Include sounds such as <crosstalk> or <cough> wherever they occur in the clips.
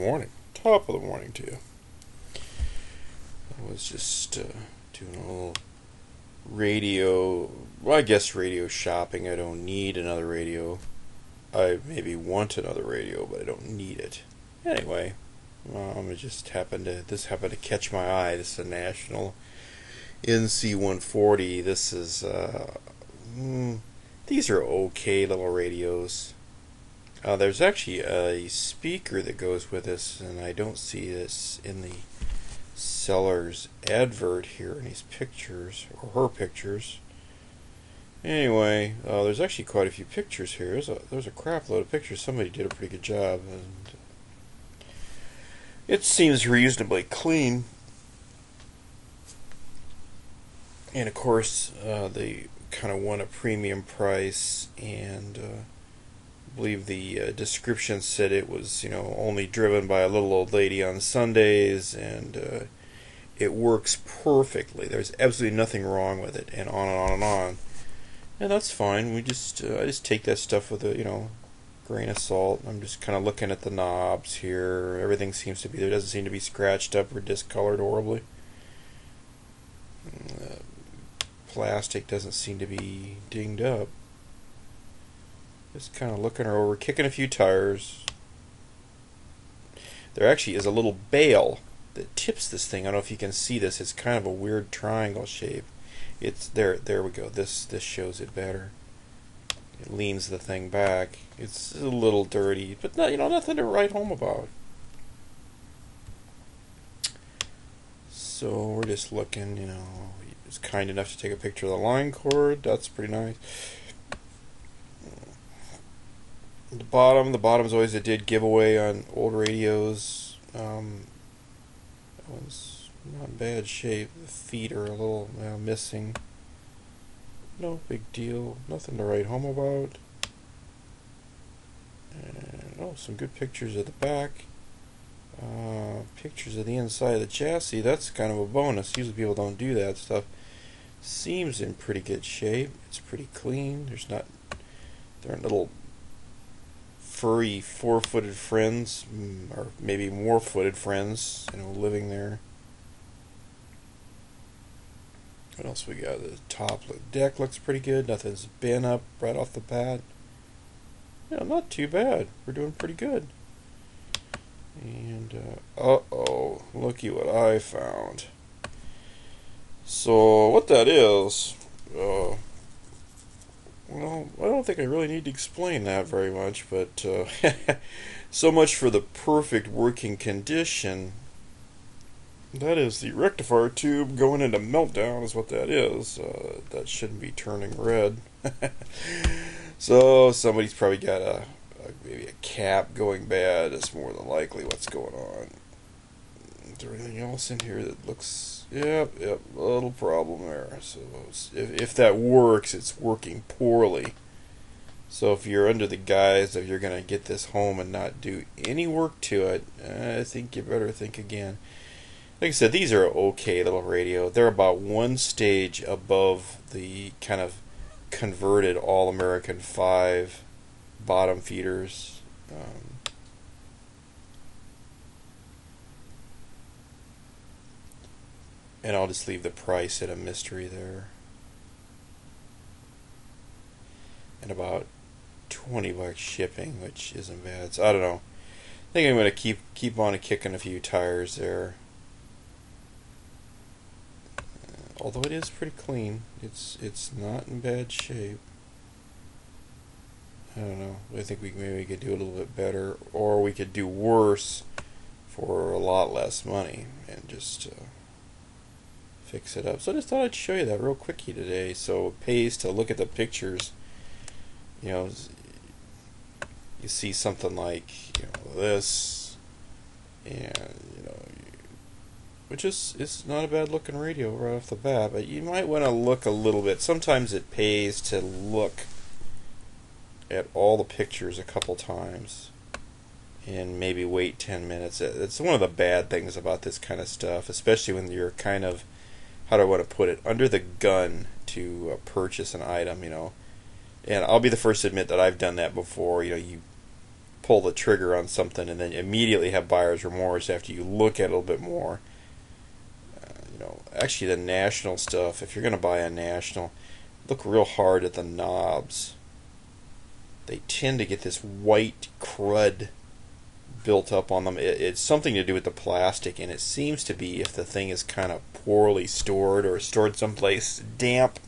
morning. Top of the morning to you. I was just uh, doing a little radio. Well, I guess radio shopping. I don't need another radio. I maybe want another radio, but I don't need it. Anyway, um, it just happened to. This happened to catch my eye. This is a national NC140. This is. Uh, mm, these are okay little radios. Uh, there's actually a speaker that goes with this, and I don't see this in the seller's advert here in these pictures, or her pictures. Anyway, uh, there's actually quite a few pictures here. There's a, there's a crap load of pictures. Somebody did a pretty good job. and It seems reasonably clean. And of course, uh, they kind of want a premium price and uh, believe the uh, description said it was, you know, only driven by a little old lady on Sundays, and uh, it works perfectly. There's absolutely nothing wrong with it, and on and on and on. And that's fine. We just, uh, I just take that stuff with a, you know, grain of salt. I'm just kind of looking at the knobs here. Everything seems to be there. Doesn't seem to be scratched up or discolored horribly. Uh, plastic doesn't seem to be dinged up. Just kind of looking her over, kicking a few tires. There actually is a little bail that tips this thing. I don't know if you can see this. It's kind of a weird triangle shape. It's there. There we go. This this shows it better. It leans the thing back. It's a little dirty, but not, you know nothing to write home about. So we're just looking. You know, it's kind enough to take a picture of the line cord. That's pretty nice the bottom. The bottom's always a did giveaway on old radios. Um, that one's not in bad shape. The feet are a little uh, missing. No big deal. Nothing to write home about. And, oh, some good pictures of the back. Uh, pictures of the inside of the chassis. That's kind of a bonus. Usually people don't do that stuff. Seems in pretty good shape. It's pretty clean. There's not there aren't little furry four-footed friends, mm, or maybe more-footed friends, you know, living there. What else we got? The top deck looks pretty good. Nothing's been up right off the bat. Yeah, not too bad. We're doing pretty good. And, uh, uh-oh, looky what I found. So, what that is, uh, well, I don't think I really need to explain that very much, but uh, <laughs> so much for the perfect working condition. That is the rectifier tube going into meltdown, is what that is. Uh, that shouldn't be turning red. <laughs> so somebody's probably got a, a, maybe a cap going bad. It's more than likely what's going on. There anything else in here that looks Yep, yep, a little problem there. So if, if that works, it's working poorly. So if you're under the guise of you're going to get this home and not do any work to it, I think you better think again. Like I said, these are okay little radio. They're about one stage above the kind of converted All American 5 bottom feeders. Um, And I'll just leave the price at a mystery there. And about 20 bucks shipping, which isn't bad. So I don't know. I think I'm going to keep keep on kicking a few tires there. Uh, although it is pretty clean, it's it's not in bad shape. I don't know. I think we maybe could do a little bit better, or we could do worse for a lot less money and just. Uh, fix it up. So I just thought I'd show you that real quickie today. So it pays to look at the pictures. You know, you see something like you know this, and you know, which is it's not a bad looking radio right off the bat. But you might want to look a little bit. Sometimes it pays to look at all the pictures a couple times and maybe wait 10 minutes. It's one of the bad things about this kind of stuff, especially when you're kind of how do I want to put it under the gun to uh, purchase an item, you know. And I'll be the first to admit that I've done that before. You know, you pull the trigger on something and then immediately have buyer's remorse after you look at it a little bit more. Uh, you know, actually, the national stuff. If you're going to buy a national, look real hard at the knobs. They tend to get this white crud built up on them. It, it's something to do with the plastic, and it seems to be if the thing is kind of poorly stored or stored someplace damp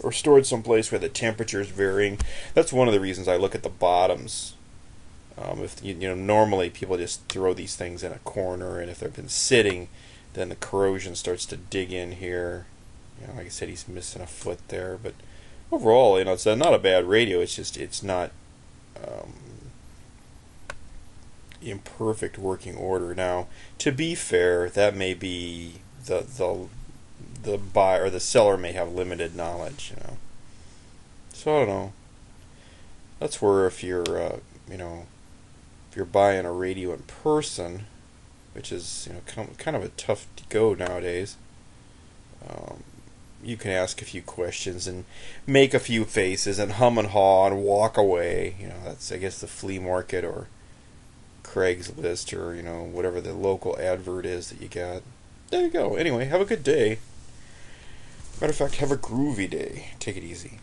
or stored someplace where the temperature is varying. That's one of the reasons I look at the bottoms. Um, if you, you know, normally people just throw these things in a corner, and if they've been sitting, then the corrosion starts to dig in here. You know, like I said, he's missing a foot there, but overall, you know, it's not a bad radio. It's just it's not um, in perfect working order. Now, to be fair, that may be the the the buyer or the seller may have limited knowledge, you know. So I don't know. That's where if you're, uh, you know, if you're buying a radio in person, which is you know kind of a tough to go nowadays. Um, you can ask a few questions and make a few faces and hum and haw and walk away. You know, that's I guess the flea market or Craigslist or you know whatever the local advert is that you got. There you go. Anyway, have a good day. Matter of fact, have a groovy day. Take it easy.